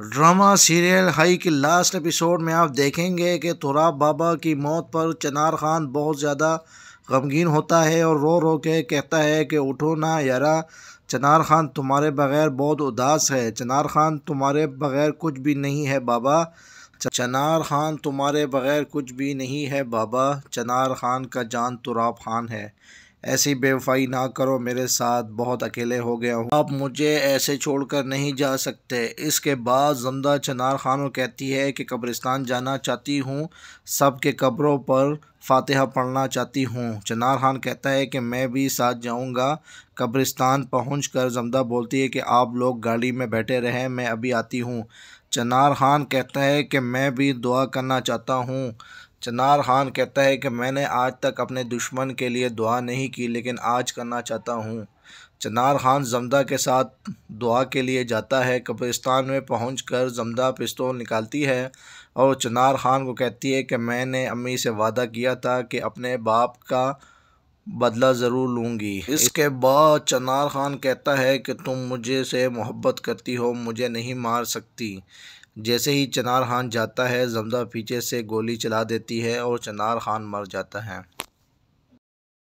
Drama, serial हाई के last episode में आप देखेंगे कि तुराब बाबा की मौत पर चनार खान बहुत ज़्यादा गमगीन होता है और रो रो के कहता है कि उठो ना यारा, चनार खान तुम्हारे बग़ैर बहुत उदास है। चनार खान तुम्हारे बग़ैर कुछ भी नहीं है बाबा। चनार खान तुम्हारे बग़ैर कुछ भी नहीं है बाबा। चनार खान का जान तुराब खान है। ऐसी बेवफाई ना करो, मेरे साथ बहुत अकेले हो गया हूँ। आप मुझे ऐसे छोड़कर नहीं जा सकते। इसके बाद जमदा चनार खान कहती है कि कब्रिस्तान जाना चाहती हूँ सब के कब्रों पर फातिहा पढ़ना चाहती हूँ। चनार खान कहता है कि मैं भी साथ जाऊँगा। कब्रिस्तान पहुँच कर जमदा बोलती है कि आप लोग गाड़ी में बैठे रहें, मैं अभी आती हूँ। चनार खान कहता है कि मैं भी दुआ करना चाहता हूँ। चनार खान कहता है कि मैंने आज तक अपने दुश्मन के लिए दुआ नहीं की, लेकिन आज करना चाहता हूँ। चनार खान जमदा के साथ दुआ के लिए जाता है। कब्रिस्तान में पहुँच कर जमदा पिस्तौल निकालती है और चनार खान को कहती है कि मैंने अम्मी से वादा किया था कि अपने बाप का बदला ज़रूर लूँगी। इसके बाद चनार खान कहता है कि तुम मुझे से मोहब्बत करती हो, मुझे नहीं मार सकती। जैसे ही चनार खान जाता है, जमदा पीछे से गोली चला देती है और चनार खान मर जाता है।